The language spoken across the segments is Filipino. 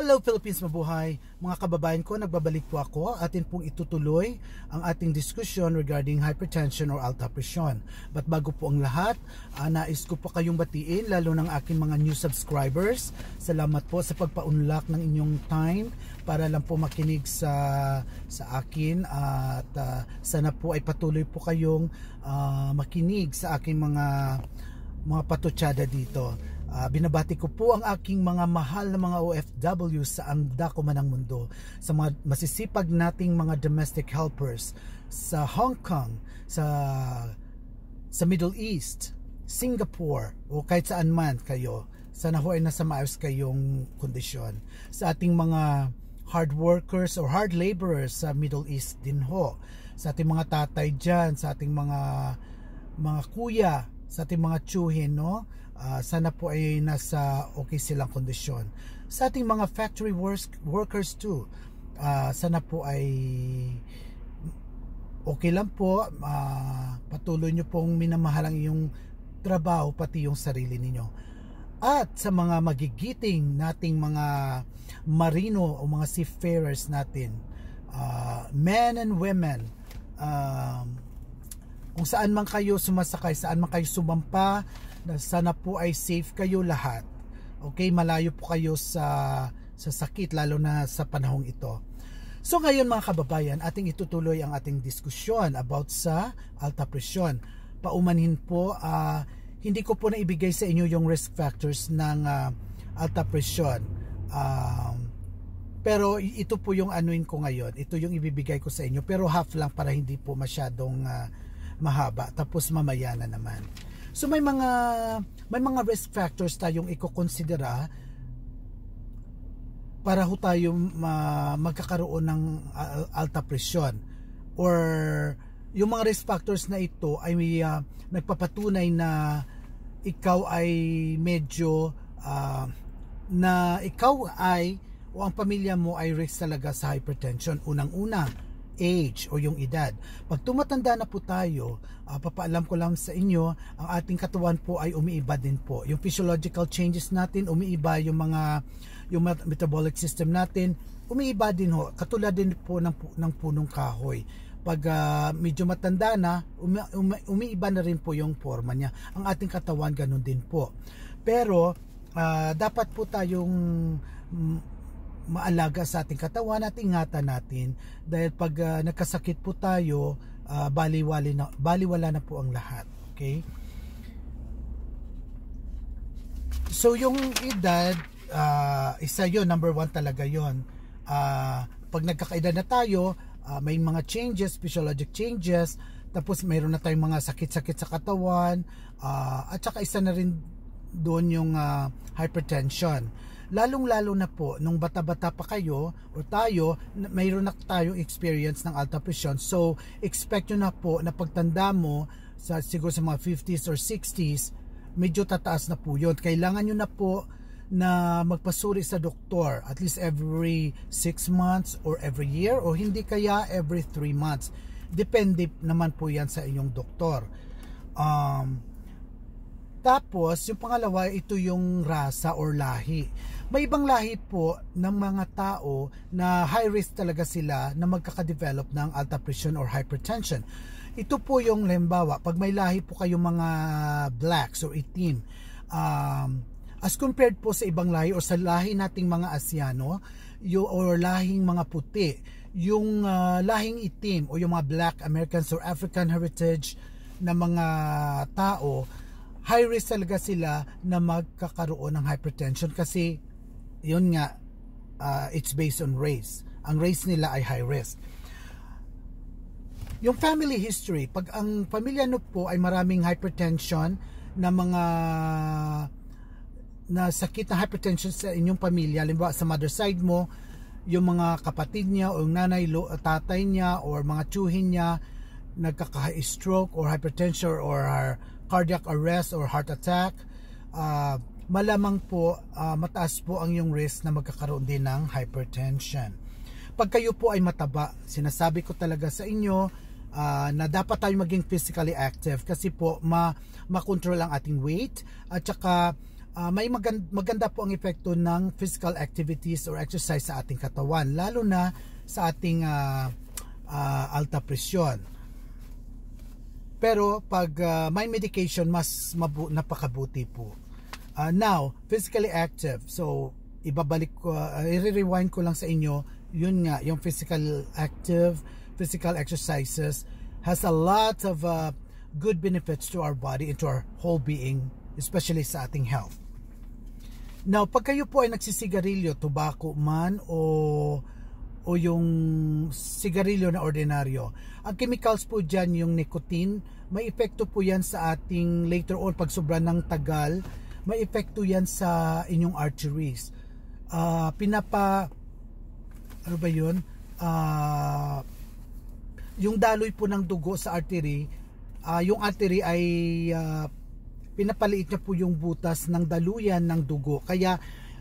Hello Philippines Mabuhay! Mga kababayan ko, nagbabalik po ako. Atin pong itutuloy ang ating diskusyon regarding hypertension or alta presyon. But bago po ang lahat, uh, nais ko po kayong batiin, lalo ng aking mga new subscribers. Salamat po sa pagpaunlak ng inyong time para lang po makinig sa sa akin at uh, sana po ay patuloy po kayong uh, makinig sa aking mga mga patutsada dito. Uh, binabati ko po ang aking mga mahal na mga OFW sa ang dako man ng mundo, sa mga masisipag nating mga domestic helpers sa Hong Kong, sa sa Middle East, Singapore o kahit saan man kayo. Sana ho ay nasa maayos kayong kondisyon. Sa ating mga hard workers or hard laborers sa Middle East din ho. Sa ating mga tatay dyan, sa ating mga mga kuya, sa ating mga tsuhin, no? uh, sana po ay nasa okay silang kondisyon. Sa ating mga factory workers too, uh, sana po ay okay lang po, uh, patuloy nyo pong minamahal ang iyong trabaho pati yung sarili ninyo. At sa mga magigiting nating mga marino o mga seafarers natin, uh, men and women, uh, kung saan man kayo sumasakay, saan man kayo sumampa, sana po ay safe kayo lahat. Okay, malayo po kayo sa sa sakit lalo na sa panahong ito. So ngayon mga kababayan, ating itutuloy ang ating diskusyon about sa alta presyon. Paumanhin po, uh, hindi ko po na ibigay sa inyo yung risk factors ng uh, alta presyon. Uh, pero ito po yung anuin ko ngayon. Ito yung ibibigay ko sa inyo. Pero half lang para hindi po masyadong uh, mahaba. Tapos mamaya na naman. So may mga may mga risk factors tayong iko-considera para ho tayo ma, magkakaroon ng uh, alta presyon or yung mga risk factors na ito ay may uh, nagpapatunay na ikaw ay medyo uh, na ikaw ay o ang pamilya mo ay risk talaga sa hypertension unang-una age o yung edad. Pag tumatanda na po tayo, uh, papaalam ko lang sa inyo, ang ating katawan po ay umiiba din po. Yung physiological changes natin, umiiba yung mga yung metabolic system natin, umiiba din ho. Katulad din po ng, ng punong kahoy. Pag uh, medyo matanda na, umi, umi, umiiba na rin po yung forma niya. Ang ating katawan ganun din po. Pero uh, dapat po tayong maalaga sa ating katawan at ingatan natin. Dahil pag uh, nagkasakit po tayo uh, baliwali na, baliwala na po ang lahat. Okay? So yung edad uh, isa yon number one talaga yon uh, pag nagkakaedad na tayo uh, may mga changes physiologic changes. Tapos mayroon na tayong mga sakit-sakit sa katawan. Uh, at saka isa na rin doon yung uh, hypertension lalong-lalo na po nung bata-bata pa kayo o tayo, mayroon na tayong experience ng alta presyon. So, expect nyo na po na pagtanda mo sa siguro sa mga 50s or 60s, medyo tataas na po yun. Kailangan nyo na po na magpasuri sa doktor at least every 6 months or every year o hindi kaya every 3 months. Depende naman po yan sa inyong doktor. Um, tapos, yung pangalawa, ito yung rasa or lahi. May ibang lahi po ng mga tao na high risk talaga sila na magkakadevelop ng alta presyon or hypertension. Ito po yung limbawa, pag may lahi po kayong mga blacks or itim, um, as compared po sa ibang lahi or sa lahi nating mga Asiano yung, or lahing mga puti, yung uh, lahing itim o yung mga black Americans or African heritage na mga tao, high risk talaga sila na magkakaroon ng hypertension kasi yun nga uh, it's based on race. Ang race nila ay high risk. Yung family history pag ang pamilya no po ay maraming hypertension na mga na sakit na hypertension sa inyong pamilya limbawa sa mother side mo yung mga kapatid niya o yung nanay tatay niya or mga tsuhin niya nagkaka-stroke or hypertension or cardiac arrest or heart attack uh, malamang po uh, mataas po ang yung risk na magkakaroon din ng hypertension. Pag kayo po ay mataba, sinasabi ko talaga sa inyo uh, na dapat tayo maging physically active kasi po ma makontrol ang ating weight at saka uh, may maganda, maganda po ang epekto ng physical activities or exercise sa ating katawan lalo na sa ating uh, uh, alta presyon. Pero pag uh, may medication mas mabu- napakabuti po. Uh, now, physically active. So ibabalik ko uh, i-rewind ko lang sa inyo yun nga yung physical active physical exercises has a lot of uh, good benefits to our body and to our whole being, especially sa ating health. Now, pag kayo po ay nagsisigarilyo, tobacco man o o yung sigarilyo na ordinaryo, ang chemicals po dyan, yung nicotine, may epekto po yan sa ating later on, pag sobra ng tagal, may epekto yan sa inyong arteries. Uh, pinapa, ano ba yun? Uh, yung daloy po ng dugo sa artery, uh, yung artery ay uh, pinapaliit niya po yung butas ng daluyan ng dugo. Kaya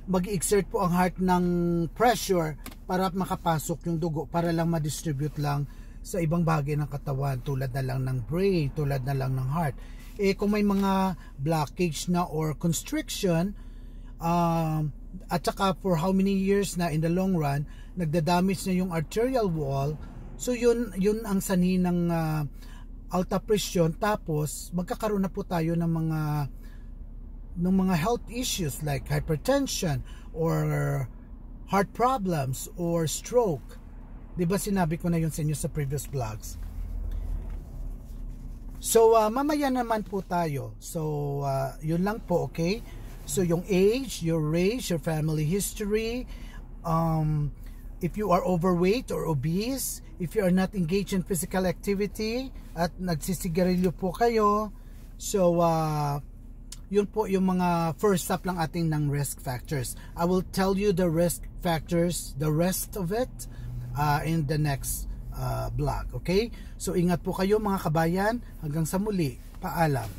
mag-exert po ang heart ng pressure para makapasok yung dugo para lang ma-distribute lang sa ibang bahagi ng katawan tulad na lang ng brain, tulad na lang ng heart. Eh kung may mga blockage na or constriction, uh, at saka for how many years na in the long run, nagda-damage na yung arterial wall, So yun yun ang sanhi ng uh, alta presyon tapos magkakaroon na po tayo ng mga ng mga health issues like hypertension or heart problems or stroke. 'Di ba sinabi ko na yun sa inyo sa previous vlogs? So uh, mamaya naman po tayo. So uh, yun lang po, okay? So yung age, your race, your family history, um, if you are overweight or obese, if you are not engaged in physical activity at nagsisigarilyo po kayo, so uh, yun po yung mga first step lang ating ng risk factors. I will tell you the risk factors, the rest of it uh, in the next uh, vlog. Okay? So ingat po kayo mga kabayan. Hanggang sa muli. Paalam.